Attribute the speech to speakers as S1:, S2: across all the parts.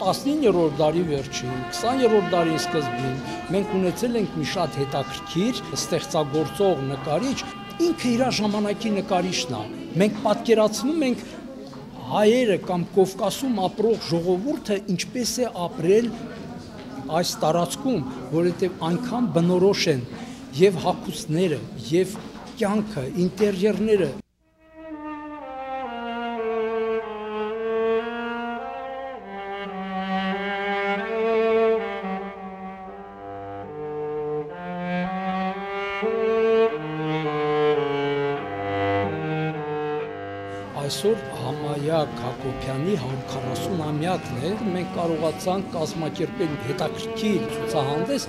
S1: 19-րդ դարի վերջին, 20-րդ դարի սկզբին մենք ունեցել ենք մի շատ հետաքրքիր ստեղծագործող նկարիչ, ինքը իր ժամանակի նկարիչն է։ Մենք պատկերացնում ենք հայերը կամ Կովկասում ապրող ժողովուրդը ինչպես է ապրել այս տարածքում, որովհետև այնքան բնորոշ են եւ հակուսները, եւ կյանքը, ինտերիերները այսօր Համայակ Հակոբյանի 140-ամյակն է։ Մենք կարողացանք կազմակերպել հետաքրքիր ցուցահանդես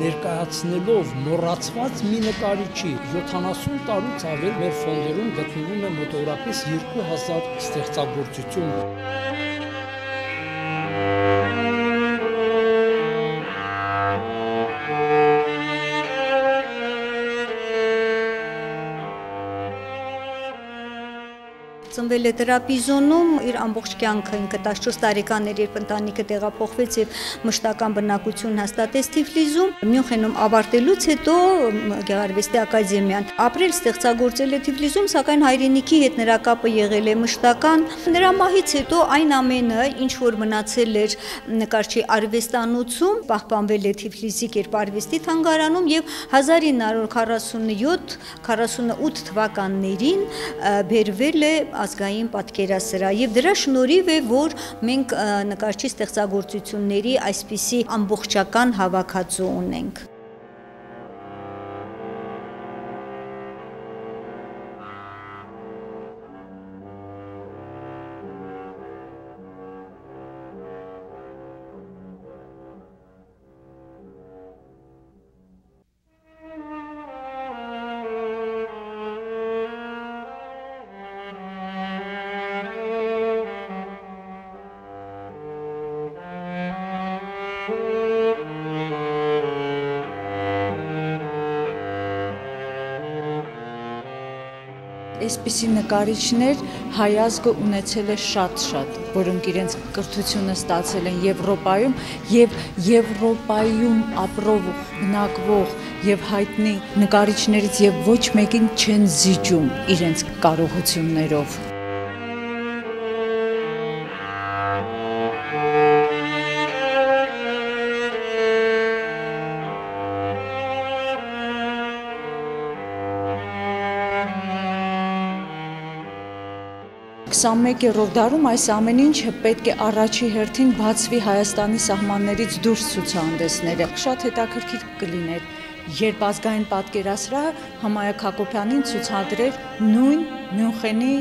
S1: ներկայացնելով մոռացված մի նկարիչի 70 տարուց ավել մեր ֆոնդերում գտնվում է մոտավորապես 2000 ստեղծագործություն։
S2: ծնվել է Տրապիզոնում, իր ամբողջ կյանքը ինքը 14 տարեկան էր, երբ ընտանիքը տեղափոխվեց եւ մշտական բնակություն հաստատեց Թիֆլիզում։ Մյունխենում ավարտելուց հետո Գեղարվեստի ակադեմիան ապրել ստեղծագործել է Թիֆլիզում, սակայն հայրենիքի հետ նրա կապը եղել է մշտական։ Նրա մահից հետո այն ամենը, ինչ որ մնացել էր նկարչի արվեստանոցում, պահպանվել է Թիֆլիսի կերպարվեստի թանգարանում եւ 1947-48 թվականներին բերվել է ազգային պատկերասրահ եւ դրա շնորհիվ է որ մենք նկարչի ստեղծագործությունների այսպիսի ամբողջական հավաքածու ունենք
S3: այսպիսի նկարիչներ հայազգը ունեցել է շատ-շատ, որոնք իրենց կրթությունը ստացել են Եվրոպայում եւ Եվրոպայում ապրող, բնակվող եւ հայտնի նկարիչներից եւ ոչ մեկին չեն զիջում իրենց կարողություններով։ 21-րդ դարում այս ամեն ինչը պետք է առաջի հերթին բացվի Հայաստանի սահմաններից դուրս ցուցահանդեսները։ Շատ հետաքրքիր կլիներ, երբ ազգային պատկերասրահը Համայակ Հակոբյանին ցուցադրեր նույն Մյունխենի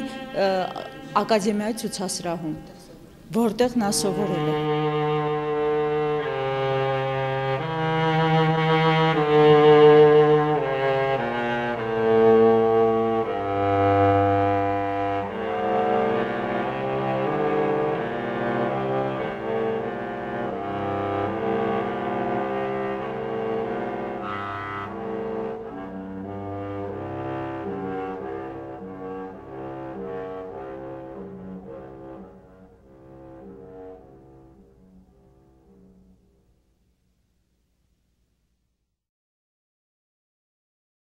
S3: ակադեմիայի ցուցասրահում, որտեղ նա սովորել է։